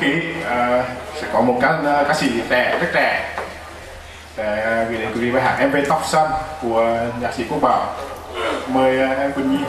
khí uh, ờ, sẽ có một ca, uh, ca sĩ trẻ rất trẻ. Để ờ, gửi đến quý vị bài hát MV tóc xanh của nhạc sĩ quốc bảo. Mời uh, em quỳnh nhi.